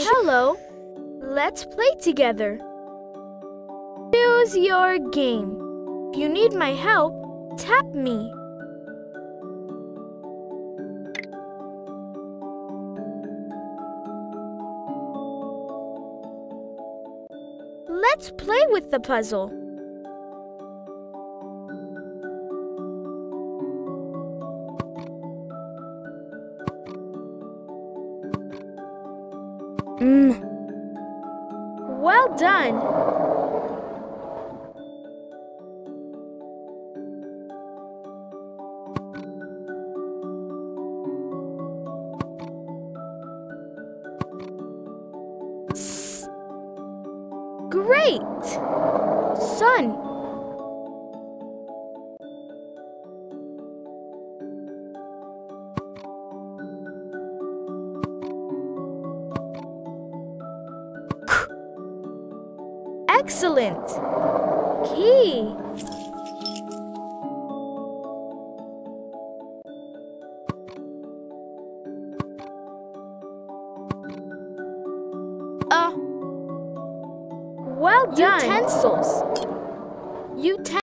Hello. Let's play together. Choose your game. If you need my help, tap me. Let's play with the puzzle. Mm. Well done. Great! Sun. Excellent. Key. Well done. Utensils. Utensils.